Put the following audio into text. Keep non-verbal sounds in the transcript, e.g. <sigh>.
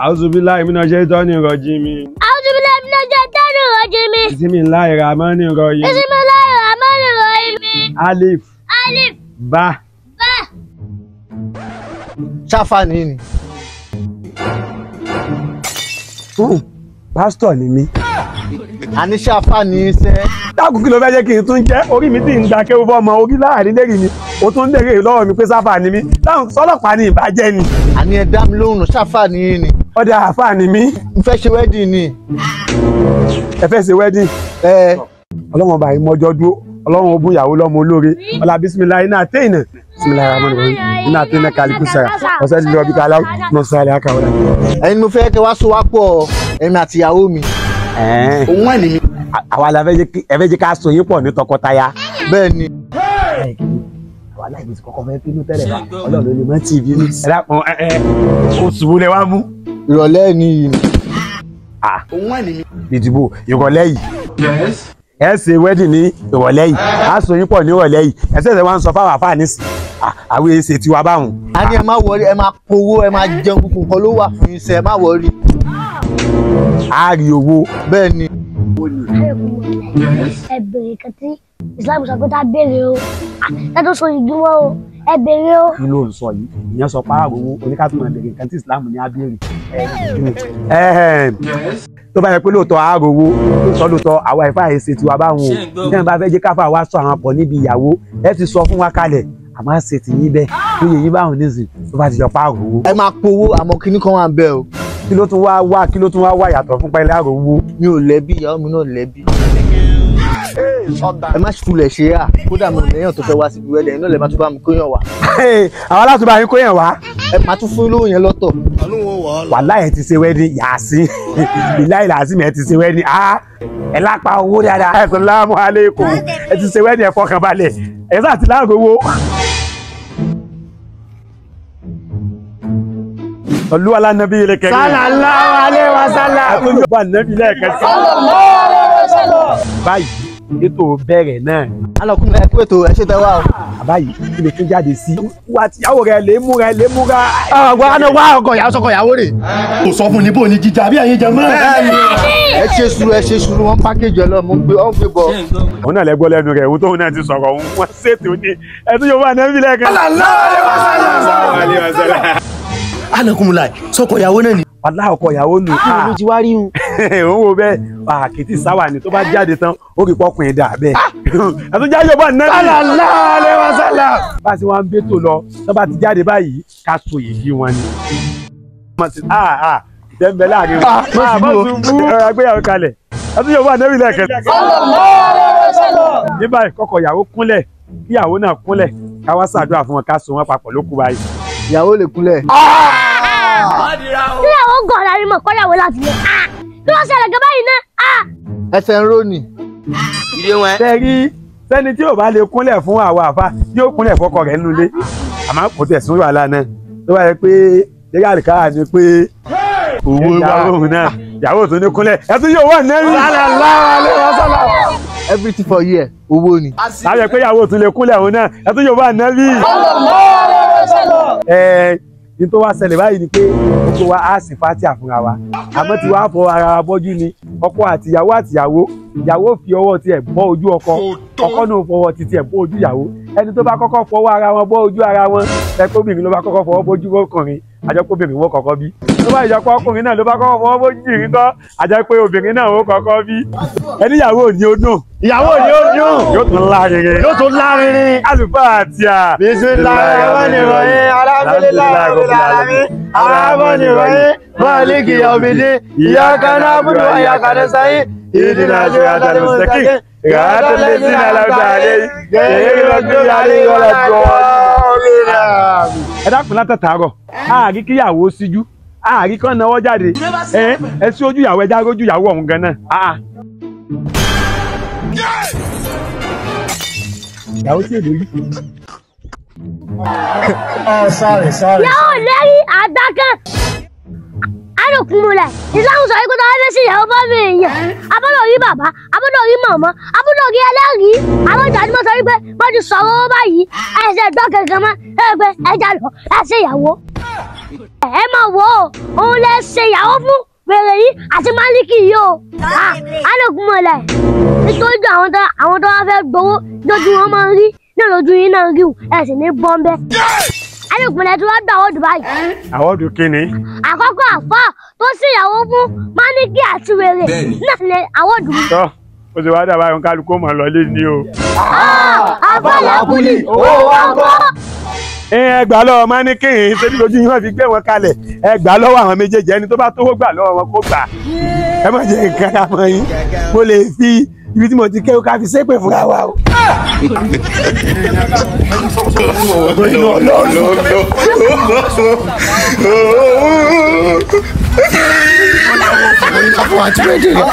Auzubillahi minash shaitani rajim. A'udhu billahi minash shaitani rajim. Bismillahir rahmanir rahim. Bismillahir rahmanir rahim. Alif. Alif. Ba. Ba. ṣáfàní ni Pásítọ̀ ni mí. àní ṣáfàní iṣẹ́ Dákun kí ló fẹ́ jẹ́ kí n tún jẹ́ orí mi tí ń gba kéwú fọ́mọ orí láàárín lérí mi. O tún dèrè lọ́wọ́ mi pé sáfà ni mí. Dáhùn sọ́lọ́pàá ni ìbàjẹ́ ni. àní ẹ dá mi lóhùn ṣáfàní ni Ọ̀dà àfà ni mí. n fẹ́ ṣe wẹ́dìn ni Ẹ fẹ́ ṣe wedding. ẹ Ọlọ́run ọba yìí mọ́jọ́ dúró. Ọlọ́run ogún ìyàwó lọ́mọ olóore. Ọlá bísímìlá iná àtẹ̀yìnà. Bísímìlá rahman rahim. Iná àtẹ̀yìnà kàlíkù sara. Ọ̀sẹ̀ lílọ bí kálá. Nọ̀sọ̀rọ̀ àkàwọ̀ ẹni mo fẹ́ kẹ́ wá so wá pọ̀ ẹ̀mí àti ìyàwó mi òun wà ní mi àwa la fẹ́ jẹ́ ká so yín pọ̀ ní tọkọtaya. bẹ́ẹ̀ ni láìpẹ́ tí kọ́kọ́ fẹ́ bínú tẹ́lẹ̀ bá ọlọ́run ló lè mọ́ tí ì bínú. oṣù wo lẹ wá mú. Ìrọ̀lẹ́ ni yìí. Ni Ah, òun wà ní mi. Ìdìbò ìrọ̀lẹ́ yìí. ẹ ṣe wedding ní ìrọ̀lẹ́ yìí. A so yín pọ̀ ní ìrọ̀lẹ́ yìí. Ẹ ṣẹ̀ṣẹ̀ wá ń sọ fáwọn àfáà nísì àwọn èsè tiwa báwọn. àní ẹ má wọrí ẹ má powó ẹ má jẹun gbogbo nǹkan ló wà fún iṣẹ́ ẹ má wọrí. A rí owó. bẹ́ẹ̀ ni. Ẹ bèrè kan tí islam sọ pé tá a béèrè o ẹ tó so ìgbìmọ̀ o. Ẹ béèrè o. kí ló ń sọ yìí? Ìyẹn sọ pàrọ̀ owó. Oníkàtúmọ̀ ẹ̀bẹ̀rẹ̀ nǹkan tí Islam ní abẹ́rẹ́ tó bá yẹ pé lóòótọ́ àárò owó lóòótọ́ lóòótọ́ àwa ìfá ẹ̀sẹ̀ tiwa báwọn o. Ní ẹ̀ bá fẹ́ jẹ́ káfà wá sọ àwọn pọ̀ níbi ìyàwó ẹ ti sọ fún wa kalẹ̀ àmọ́ ṣe ti yín bẹ́ẹ̀. Tó yẹ yín báwọn nísìn tó bá ti yọ pàrọ̀ owó ẹ má powó àmọ́ kinní kan wà bẹ́ẹ̀ o? Kí ló tún wá wá kí ló tún wá wá yàtọ̀ fún pẹ́lẹ́ àrò owó mi ò lẹ́bí ìyàwó mi náà lẹ́bí ẹ má ṣùkulẹ̀ ṣe é à. Kódà mi ò lẹ́yìn tó fẹ́ wá síbi wẹ́dẹ̀ iná lẹ́ máa tún bá mi kóyàn wá. <laughs> Àwọn alátùbà yín kó yẹn wá ẹ máa tún fún lóhùn yẹn lọ́tọ̀ wàhálà ẹ ti ṣe wẹ́ẹ́dì yàásí ìláì làásìmẹ̀ ẹ ti ṣe wẹ́ẹ́dì á ẹ lápá owó dáadáa ẹ sàlámù aláìkùm ẹ ti ṣe wẹ́ẹ́dì ẹ fọkàn balẹ̀ ẹ sáà ti láàgò owó. olú alánabi ilé kẹrin. sallallahu alaihi wasallam. àtúntò bá nàbí lẹ́ẹ̀kan sí. báyìí ètò bẹ̀rẹ̀ náà alọ́kùnrin ẹ pé tó ẹ ṣe tẹ́ wá o. àbáyìí kí lè tún jáde sí. wà á tìyàwó rẹ lè múra lè múra. ọgbà àná wá ọkọ ìyàwó sọkọ ìyàwó rè. kò sọ fún ni bó ni jíjà bí àyè jẹ mọ́. ẹ ṣe sùúrù ẹ ṣe sùúrù wọn pákéjì ọlọ́run mo gbé ọ́n gbé bọ̀. òun náà lẹ́gbọ́ lẹ́nu rẹ̀ òun tóun náà ti sọ̀rọ̀ òun wọ́n ṣètò ní ẹtú yóò wà nẹ́bí lẹ́ẹ̀kan. anakunmula sọkọ ìyàwó náà ni. wàlá ọkọ ìyàwó nù ló ti wá rí un. <laughs> òun wo bẹ́ẹ̀ àkìtì sáwà ni tó bá jáde tán ó rí pọkùnrin dà bẹ́ẹ̀ <laughs> àtúnjá yóò bá nẹ́bí. bá a ti wá ń bẹ́tò lọ tó bá ti jáde báyìí ká so yìí wọn ni. ìtẹ́ńbẹ́ láàárín wọn. máa bá ṣubú agbéyàwó kalẹ̀ àtúnjá yóò bá nẹ́bí lẹ́ẹ̀kan. ní báyìí kọ́kọ́ ìyàwó kúnlẹ̀ kíyàwó náà kúnlẹ̀ ká wá ṣàdúrà fún wọn ká so wọn papọ̀ ló kú báyìí. ìyàwó lè kúnlẹ̀. kíyàwó gàn lárí mọ̀ kọ́yàwó láti lè. Kí ló ṣẹlẹ̀ gẹ́gẹ́ báyìí náà. ẹsẹ̀ ń rónì. tẹ́rí sẹ́ni tí ò bá lè kúnlẹ̀ fún àwa àfa yóò kúnlẹ̀ fọ́kọ rẹ̀ nínú ilé àmọ́ kò tẹ̀sùn wàhálà náà tó bá yẹ pé lẹ́yìn àríkà ni pé owó ìyàwó òun náà ìyàwó tó ní kúnlẹ̀ ẹ tún yóò wà nẹ́rù. everything for year owó ni. láyé pé ìyàwó tún lè kúnlẹ̀ òun náà ẹ tún yóò wà nẹ́rù. ẹ ní tó wá ṣẹlẹ̀ báyìí ni pé gbogbo wa á sì fátìà fúnra wa. Àmọ́ tí wàá fọ ara wa bọ́jú ni. Ọkọ àtìyàwó àtìyàwó ìyàwó. Fi ọwọ́ tiẹ̀ bọ́ ojú ọkọ. Ọkọ náà fọwọ́ ti tiẹ̀ bọ́ ojú ìyàwó. Ẹni tó bá kọ́kọ́ fọwọ́ ara wọn bọ́ ojú ara wọn ẹ̀kọ́bìnrin ló bá kọ́kọ́ fọwọ́ bójú ọkùnrin àjẹpọ̀bìnrin wọn kọ́kọ́ bí. Tó bá ìjọpọ̀ ọkùnrin náà ló bá kọ́kọ́ fọwọ́ bójú ìrìn tán àjẹpọ̀ obìnrin náà ó kọ́kọ́ bí. Ẹni ìyàwó ò ní ó dùn. Ìyàwó ni ó dùn. yóò tún lárinrin. Yóò tún lárinrin. àlùfáà àti à. Bismillahirrahmanirrahim. Alhamdulillahi rabbil alamin. Arrahmanirrahim. Maliki yawmiddin. Iyyaka na'budu wa iyyaka nasta'in. Ihdina siratal mustaqim. Siratal ladzina an'amta alaihim. Ghayril maghdubi alaihim waladdallin. ẹ dákun látàtàárọ̀ àárí kíyàwó síjú àárí kan náwó jáde ẹ ẹ sí ojú ìyàwó ẹja rójú ìyàwó ọ̀hún gan náà. Ah. ìyàwó tí èdè yìí. Ìyàwó lẹ́rí àdákẹ́. alòkùnmùlẹ̀ ìsáhùn sọ ikú tó wá fẹ́ sí ìyàwó bọ́ọ̀lù èèyàn abọ́dọ̀ rí bàbá abọ́dọ̀ rí màmá abọ́dọ̀ rí ẹlẹ́rìí àwọn ìjà ni mo sọ wípé wọ́n ti sọ̀rọ̀ owó báyìí ẹ̀sẹ̀ gbọ́ kankan mọ́ ẹ pé ẹja lọ ẹ sí ìyàwó. ẹ máa wò ó òun lè ṣe ìyàwó fún wèrè yìí àti máàlìkì yìí o alẹ́kùn mọ̀lẹ́ nítorí àwọn tó àwọn tó wá fẹ́ gbowó lójú wọn máa ń rí náà lójú yín náà rí o ẹ sì ní bọ́ńbẹ́ mọ̀lẹ́ tí wọ́n gbà wọ́n dùbà yìí àwọ̀dù kínní. àkọ́kọ́ àfà tó ṣèyàwó fún máàlìkì àti wèrè náà ní àwọn dùbà. tọ́ ó ti wá dàbá yọn kálukú mọ̀ lọ́lé ni o. àbálà kúlì owó wa kọ́. ẹ gbà lọ́wọ́ máníkìn ṣebí lójú yín wọ́n fi gbé wọn kalẹ̀ ẹ gbà lọ́wọ́ àwọn méjèèjì ẹni tó bá tówó gbà lọ́wọ́ wọn kó gbà ẹ má jẹ́ nǹkan ká mọ́ yín mo lè fi ibi tí mo ti kéwọ́ ká fi ṣépè fúnra wa o. Àwọn àti méjì rẹ̀.